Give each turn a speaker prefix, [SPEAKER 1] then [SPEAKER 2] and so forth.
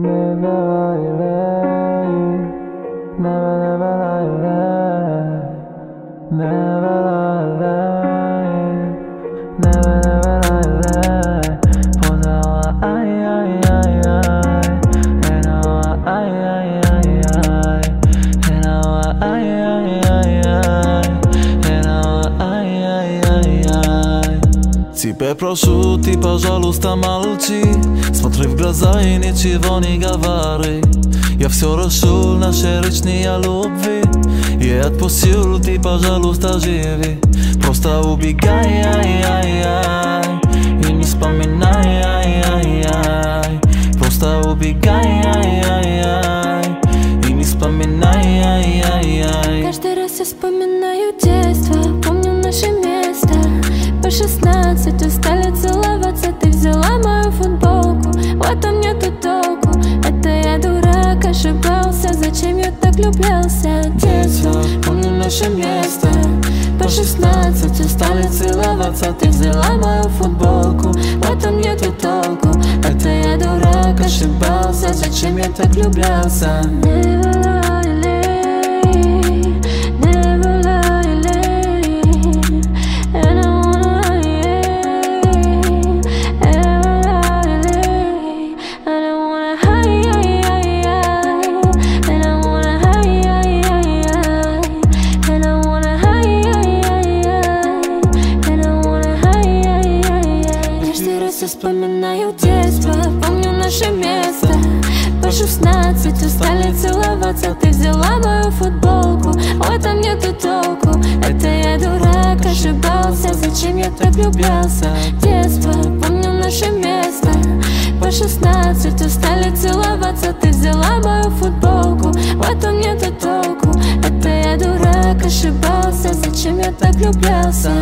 [SPEAKER 1] Never lie, lie. Never, never lie, lie. Never
[SPEAKER 2] Тебе прошу, ты, пожалуйста, молчи Смотри в глаза и ничего не говори Я все решу, наши речные любви Я отпустил, ты, пожалуйста, живи Просто убегай, ай, ай, ай
[SPEAKER 3] Влюблялся Детство, помню наше место. По шестнадцать устали целоваться. Ты взяла мою футболку. В этом нету толку. Это я дурак, ошибался. Зачем я так влюблялся? Never вспоминаю детство, помню наше место. По шестнадцать устали целоваться. Ты взяла мою футболку В этом нету толку. Это я дурак, ошибался Зачем я так влюблялся Детство, помню наше место. По шестнадцать устали целоваться. Ты взяла мою футболку В этом нету толку. Это я дурак, ошибался Зачем я так влюблялся